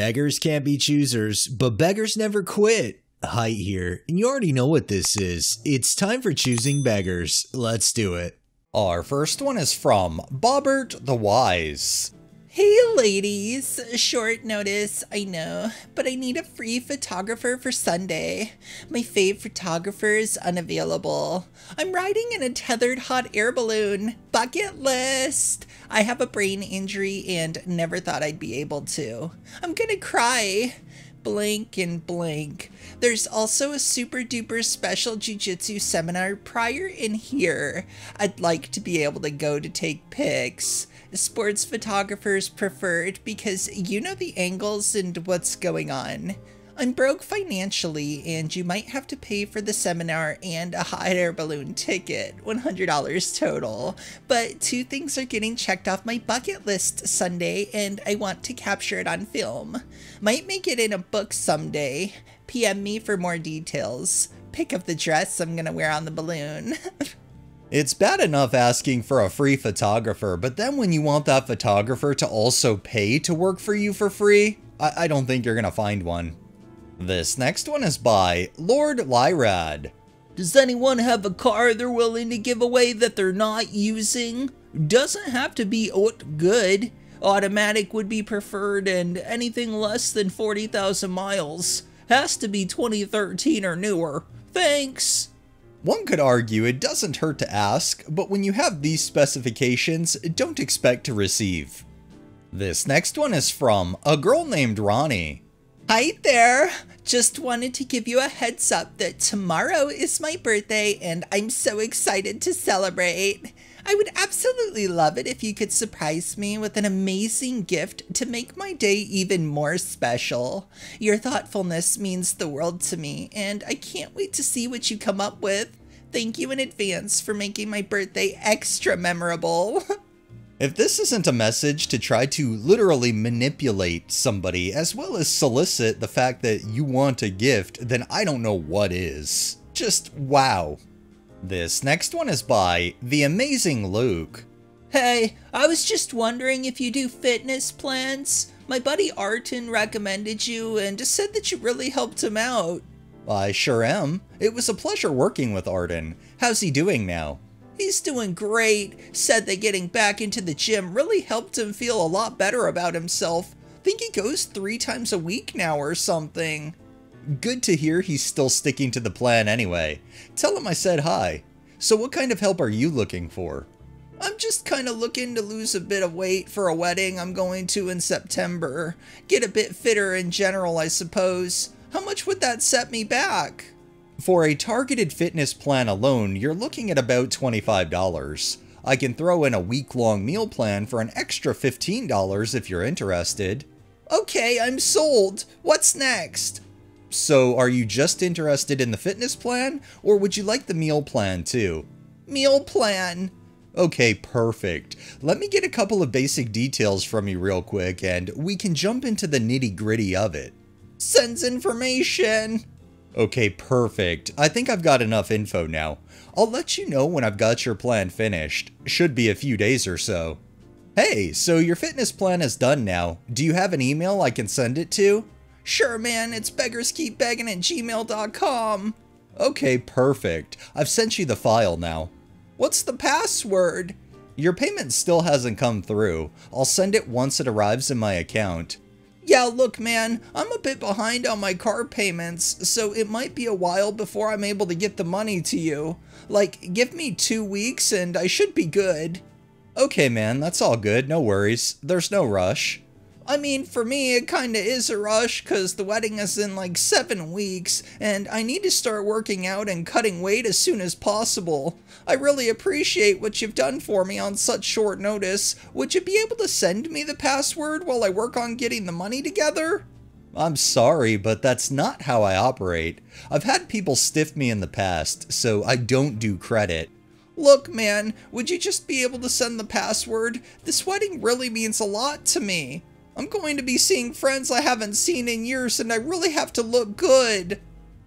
Beggars can't be choosers, but beggars never quit. HE1T here, and you already know what this is. It's time for choosing beggars. Let's do it. Our first one is from Bobbert the Wise. Hey ladies, short notice, I know, but I need a free photographer for Sunday. My fave photographer is unavailable. I'm riding in a tethered hot air balloon. Bucket list! I have a brain injury and never thought I'd be able to. I'm gonna cry. Blank and blank. There's also a super duper special jujitsu seminar prior in here. I'd like to be able to go to take pics sports photographers preferred because you know the angles and what's going on. I'm broke financially, and you might have to pay for the seminar and a hot air balloon ticket, $100 total. But two things are getting checked off my bucket list Sunday, and I want to capture it on film. Might make it in a book someday. PM me for more details. Pick up the dress I'm gonna wear on the balloon. It's bad enough asking for a free photographer, but then when you want that photographer to also pay to work for you for free, I, I don't think you're gonna find one. This next one is by Lord Lyrad. Does anyone have a car they're willing to give away that they're not using? Doesn't have to be good. Automatic would be preferred and anything less than 40,000 miles. Has to be 2013 or newer. Thanks! One could argue it doesn't hurt to ask, but when you have these specifications, don't expect to receive. This next one is from a girl named Ronnie. Hi there! Just wanted to give you a heads up that tomorrow is my birthday and I'm so excited to celebrate. I would absolutely love it if you could surprise me with an amazing gift to make my day even more special. Your thoughtfulness means the world to me, and I can't wait to see what you come up with. Thank you in advance for making my birthday extra memorable. if this isn't a message to try to literally manipulate somebody as well as solicit the fact that you want a gift, then I don't know what is. Just wow. This next one is by The Amazing Luke. Hey, I was just wondering if you do fitness plans. My buddy Arton recommended you and just said that you really helped him out. I sure am. It was a pleasure working with Arden. How's he doing now? He's doing great. Said that getting back into the gym really helped him feel a lot better about himself. Think he goes three times a week now or something. Good to hear he's still sticking to the plan anyway. Tell him I said hi. So what kind of help are you looking for? I'm just kind of looking to lose a bit of weight for a wedding I'm going to in September. Get a bit fitter in general, I suppose. How much would that set me back? For a targeted fitness plan alone, you're looking at about $25. I can throw in a week-long meal plan for an extra $15 if you're interested. Okay, I'm sold. What's next? So are you just interested in the fitness plan, or would you like the meal plan too? Meal plan. Okay, perfect. Let me get a couple of basic details from you real quick, and we can jump into the nitty gritty of it. Sends information. Okay, perfect. I think I've got enough info now. I'll let you know when I've got your plan finished. Should be a few days or so. Hey, so your fitness plan is done now. Do you have an email I can send it to? Sure, man, it's beggarskeepbegging at gmail.com. Okay, perfect. I've sent you the file now. What's the password? Your payment still hasn't come through. I'll send it once it arrives in my account. Yeah, look, man, I'm a bit behind on my car payments, so it might be a while before I'm able to get the money to you. Like, give me two weeks and I should be good. Okay, man, that's all good, no worries. There's no rush. I mean, for me, it kinda is a rush because the wedding is in like seven weeks, and I need to start working out and cutting weight as soon as possible. I really appreciate what you've done for me on such short notice. Would you be able to send me the password while I work on getting the money together? I'm sorry, but that's not how I operate. I've had people stiff me in the past, so I don't do credit. Look, man, would you just be able to send the password? This wedding really means a lot to me. I'm going to be seeing friends I haven't seen in years and I really have to look good.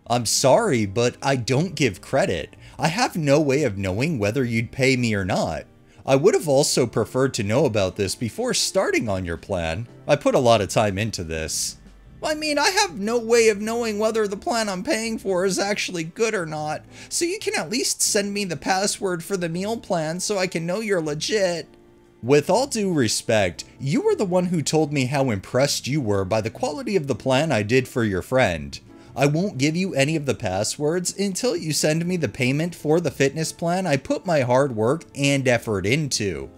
I'm sorry, but I don't give credit. I have no way of knowing whether you'd pay me or not. I would have also preferred to know about this before starting on your plan. I put a lot of time into this. I mean, I have no way of knowing whether the plan I'm paying for is actually good or not, so you can at least send me the password for the meal plan so I can know you're legit. With all due respect, you were the one who told me how impressed you were by the quality of the plan I did for your friend. I won't give you any of the passwords until you send me the payment for the fitness plan I put my hard work and effort into.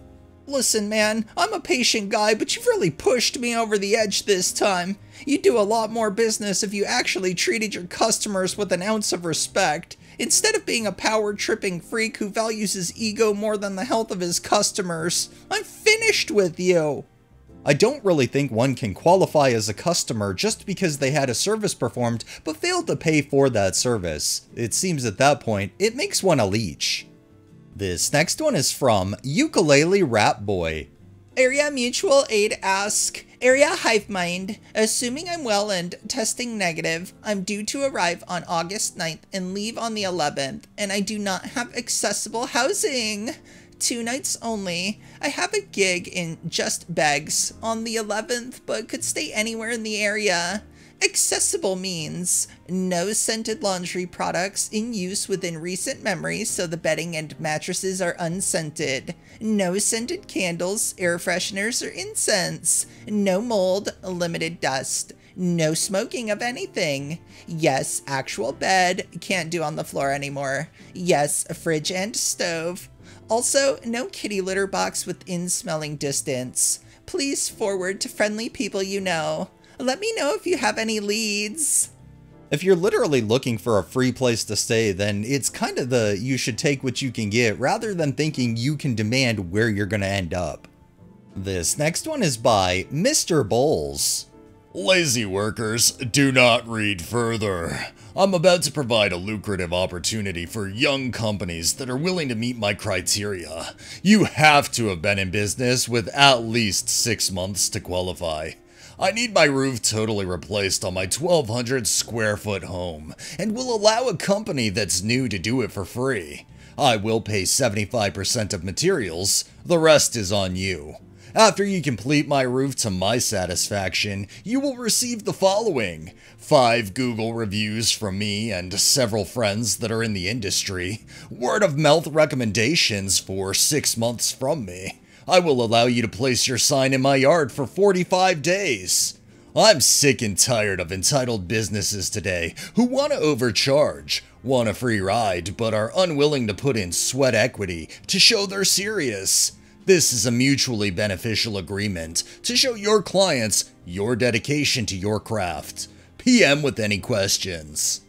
Listen, man, I'm a patient guy, but you've really pushed me over the edge this time. You'd do a lot more business if you actually treated your customers with an ounce of respect, instead of being a power-tripping freak who values his ego more than the health of his customers. I'm finished with you! I don't really think one can qualify as a customer just because they had a service performed but failed to pay for that service. It seems at that point, it makes one a leech. This next one is from Ukulele Rap Boy. Area Mutual Aid Ask. Area Hive Mind. Assuming I'm well and testing negative, I'm due to arrive on August 9th and leave on the 11th, and I do not have accessible housing. Two nights only. I have a gig in Just Begs on the 11th, but could stay anywhere in the area. Accessible means no scented laundry products in use within recent memory so the bedding and mattresses are unscented. No scented candles, air fresheners, or incense. No mold, limited dust. No smoking of anything. Yes, actual bed, can't do on the floor anymore. Yes, a fridge and stove. Also, no kitty litter box within smelling distance. Please forward to friendly people you know. Let me know if you have any leads. If you're literally looking for a free place to stay, then it's kind of the you should take what you can get rather than thinking you can demand where you're going to end up. This next one is by Mr. Bowles. Lazy workers, do not read further. I'm about to provide a lucrative opportunity for young companies that are willing to meet my criteria. You have to have been in business with at least six months to qualify. I need my roof totally replaced on my 1200 square foot home and will allow a company that's new to do it for free. I will pay 75% of materials, the rest is on you. After you complete my roof to my satisfaction, you will receive the following 5 Google reviews from me and several friends that are in the industry, word of mouth recommendations for 6 months from me, I will allow you to place your sign in my yard for 45 days. I'm sick and tired of entitled businesses today who want to overcharge, want a free ride, but are unwilling to put in sweat equity to show they're serious. This is a mutually beneficial agreement to show your clients your dedication to your craft. PM with any questions.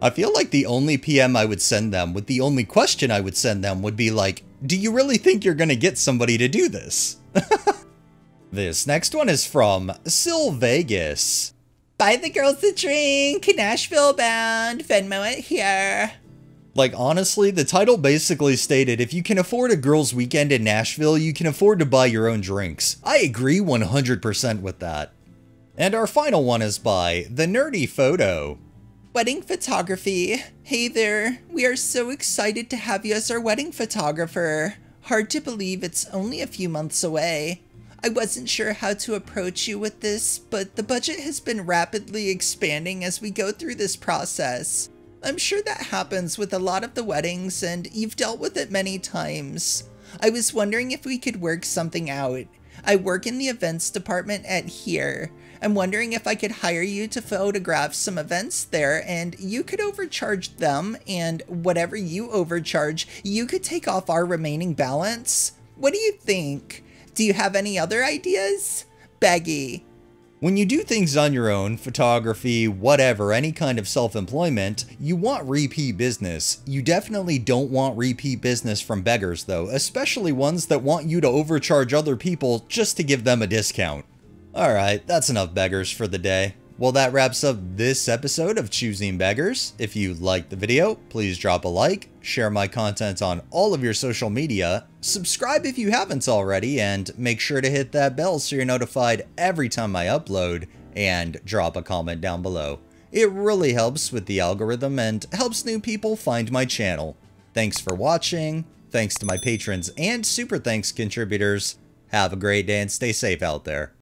I feel like the only PM I would send them with the only question I would send them would be like, do you really think you're gonna get somebody to do this? this next one is from Sil Vegas. Buy the girls a drink, Nashville bound, Venmo it here. Like, honestly, the title basically stated if you can afford a girls' weekend in Nashville, you can afford to buy your own drinks. I agree 100% with that. And our final one is by The Nerdy Photo. Wedding photography. Hey there, we are so excited to have you as our wedding photographer. Hard to believe it's only a few months away. I wasn't sure how to approach you with this, but the budget has been rapidly expanding as we go through this process. I'm sure that happens with a lot of the weddings, and you've dealt with it many times. I was wondering if we could work something out. I work in the events department at here. I'm wondering if I could hire you to photograph some events there and you could overcharge them and whatever you overcharge, you could take off our remaining balance. What do you think? Do you have any other ideas? Beggy. When you do things on your own, photography, whatever, any kind of self-employment, you want repeat business. You definitely don't want repeat business from beggars though, especially ones that want you to overcharge other people just to give them a discount. Alright, that's enough beggars for the day. Well, that wraps up this episode of Choosing Beggars. If you liked the video, please drop a like, share my content on all of your social media, subscribe if you haven't already, and make sure to hit that bell so you're notified every time I upload, and drop a comment down below. It really helps with the algorithm and helps new people find my channel. Thanks for watching, thanks to my patrons and super thanks contributors. Have a great day and stay safe out there.